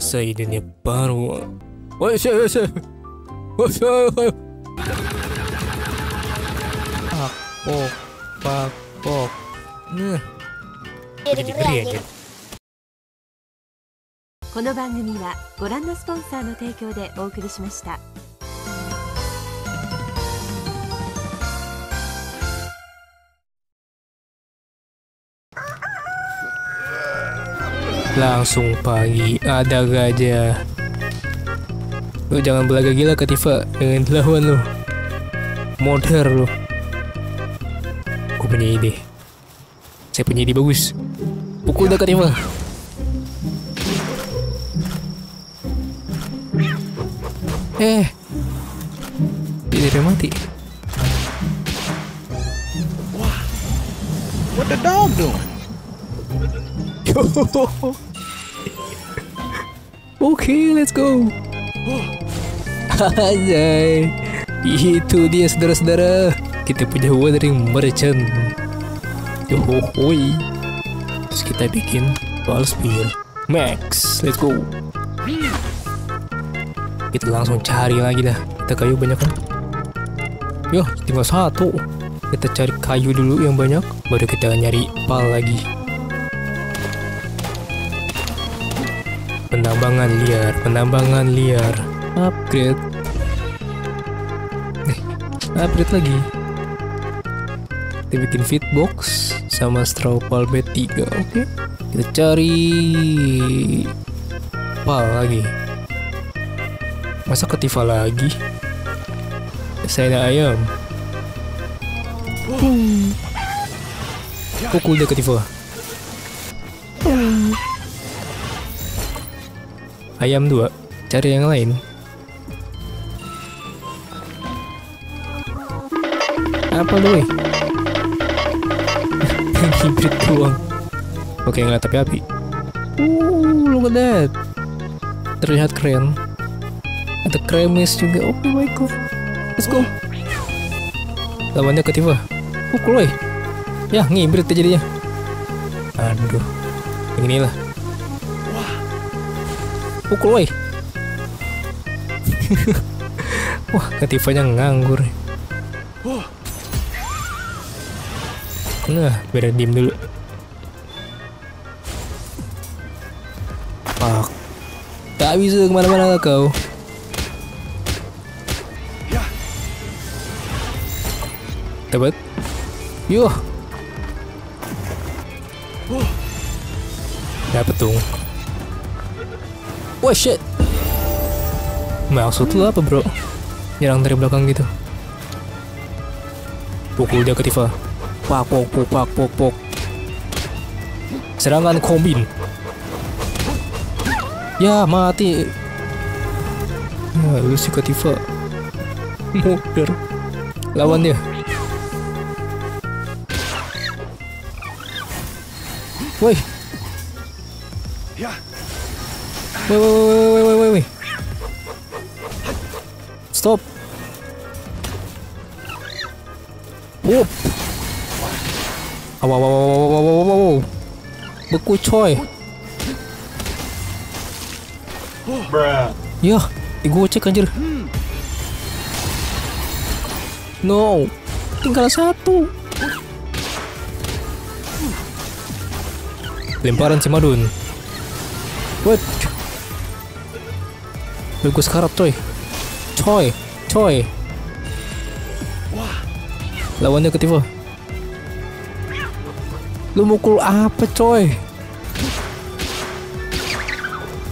さいでねバロンこの番組はご覧のスポンサーの提供でお送りしました。Langsung pagi, ada gajah. Lu jangan belaga gila Katifa dengan lawan lu. Modern lu. Gue punya ide. Saya punya ide bagus. Pukul dah Katifa. Eh. Tidak mati. What the dog doing? Oke, let's go. Anjay. Itu dia saudara-saudara. Kita punya watering merchant. Yohohoi. Terus kita bikin ball spear. Max, let's go. Kita langsung cari lagi dah. Kita kayu banyak kan? Yo, tinggal satu. Kita cari kayu dulu yang banyak, baru kita nyari pal lagi. Penambangan liar, penambangan liar. Upgrade. Eh, upgrade lagi. Kita bikin fitbox sama straw pal bed 3, oke? Kita cari pal lagi. Masa ketifa lagi? Saya ayam. Hmm. Pukul dia ketifa. Ayam dua, cari yang lain. Apa lu? eh? Hibrid doang. Oke, nggak tapi api. Uh, look at that. Terlihat keren. Ada kremes juga. Oh my god. Let's go. Lawannya ketiba. Pukul, woi. Ya, ngibrit jadinya. Aduh. Yang inilah. Pukul, woi. Wah, ketifanya nganggur. Nah, biar diem dulu. Pak. Tak bisa ke mana-mana kau. Dapat? Yuh. Dapat dong. Wah shit. Maksud lu apa bro? Nyerang dari belakang gitu. Pukul dia ke Tifa. Pak pok pok pak pok pok. Serangan kombin. Ya mati. Ya lu si Katifa. Muter. Lawan dia. Woi. Wait, wait, wait, wait, wait, wait, wait. Stop. Whoop. Aw, aw, aw, aw, aw, aw, aw. Beku coy. Bruh. Yah, digocek anjir. No. Tinggal satu. Lemparan si Madun. What? Gue sekarap coy. Coy, coy. Lawannya ketifa. Lu mukul apa coy?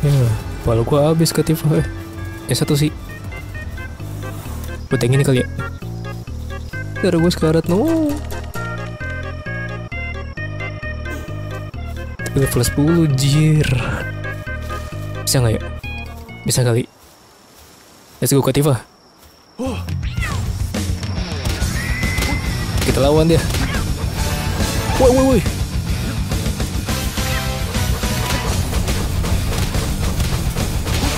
Ya, walau gua habis ketifa. Eh, yang satu sih. Buat yang ini kali ya. Darah gue sekarat no. Level 10 jir. Bisa nggak ya? Bisa kali. Let's go Katifa. Kita lawan dia. Woi woi woi.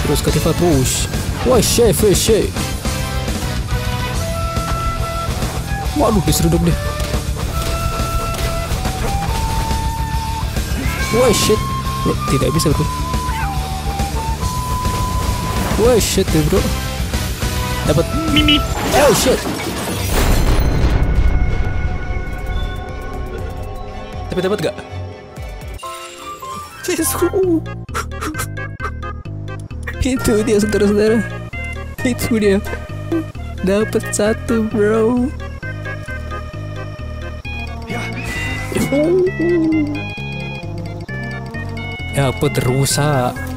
Terus Katifa terus. Woi chef chef. Waduh diseruduk dia. Woi shit. Tidak bisa bro. Wah shit bro. Dapat Mimi. Oh shit. Tapi dapat gak? Go. Itu dia saudara-saudara. Itu dia. Dapat satu bro. Ya apa terusak?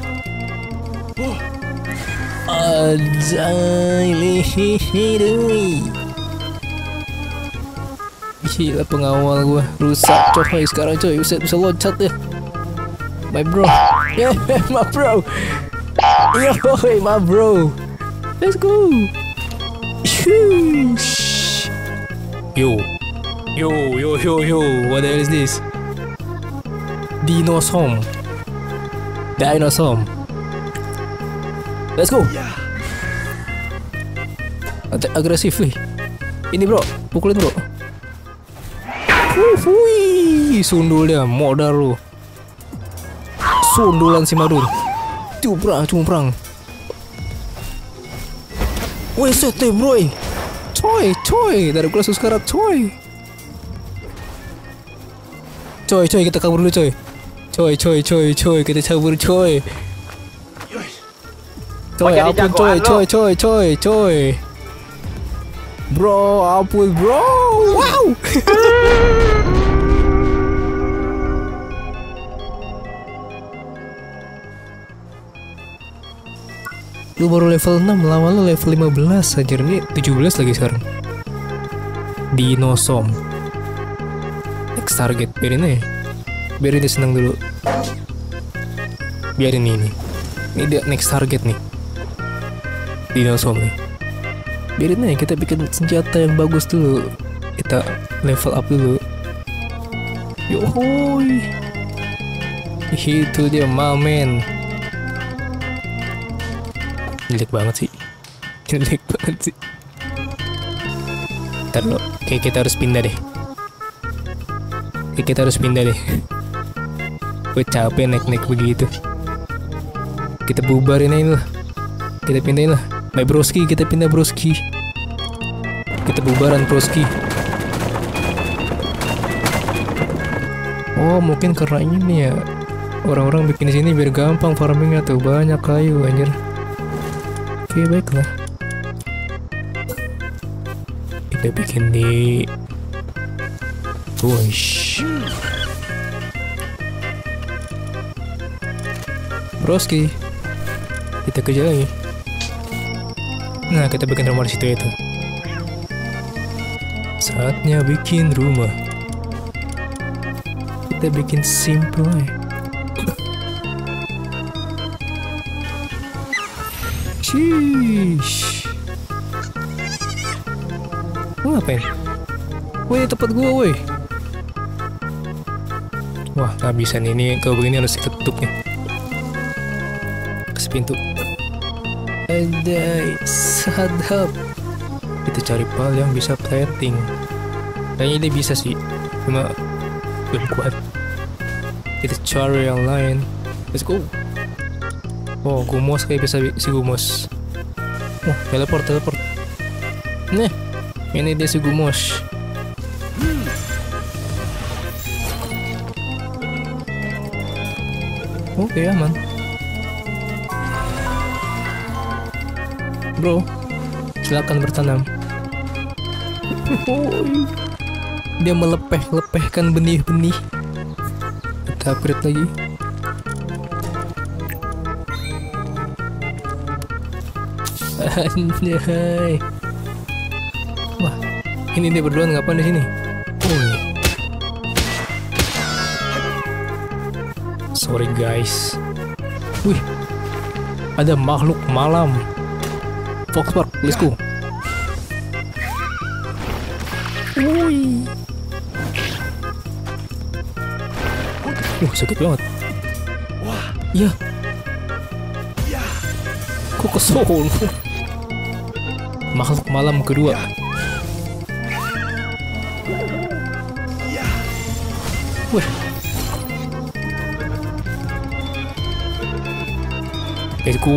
Anjay lihirui Gila pengawal gua? Rusak coy sekarang coy. Bisa, bisa loncat ya My bro. Yeah my bro. Yo my bro. Let's go. Yo. Yo yo yo yo. What the hell is this? Dinosom Dinosom Let's go. Attack agresif wih Ini bro. Pukulin bro. Wih Sundul dia Modal lu. Sundulan si Madun Tuh perang Cuma perang Wih sete bro Coy Coy. Dari kelas sekarang Coy. Coy coy kita kabur dulu coy. Coy coy coy coy. Kita kabur coy Coy ampun coy coy coy coy coy. Bro ampun bro. Wow. Lu baru level 6 lawan lu level 15 anjir. Ini 17 lagi sekarang. Dinosom Next target biarin aja. Biarin dia seneng dulu. Biarin ini. Ini dia next target nih Dinosom nih Biarin aja kita bikin senjata yang bagus dulu. Kita level up dulu. Yohoy Itu dia mamen. Jelek banget sih. Jelek banget sih. Ntar lo Kayak kita harus pindah deh. Kayak kita harus pindah deh. Gue capek naik-naik begitu. Kita bubarin aja lah. Kita pindahin lah My broski kita pindah broski. Kita bubaran broski. Oh mungkin karena ini ya. Orang-orang bikin sini biar gampang farmingnya tuh. Banyak kayu anjir. Oke baiklah. Kita bikin di Wush Broski. Kita kerja lagi Nah kita bikin rumah di situ itu Saatnya bikin rumah Kita bikin simple aja Sheesh. Lu ngapain? Woi, tempat gua, woi. Wah, nggak bisa nih. Ini kalau begini harus diketuk nih. Kasih pintu. Ada sadap. Kita cari pal yang bisa plating. Kayaknya ini bisa sih. Cuma belum kuat. Kita cari yang lain. Let's go. Oh, Gumos kayak bisa bi- si Gumos. Wah, teleport, teleport. Nih, ini dia si Gumos. Oke, aman. Bro, silakan bertanam. Dia melepeh-lepehkan benih-benih. Kita upgrade lagi. Anjay. Wah, ini dia berdua ngapain di sini? Woi. Sorry guys. Wih, ada makhluk malam. Fox Park, let's go. Wih. Wah, sakit banget. Iya. Kok kesel? Makhluk malam kedua. Wih. Let's go.